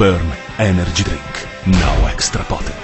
Burn Energy Drink. No extra potent.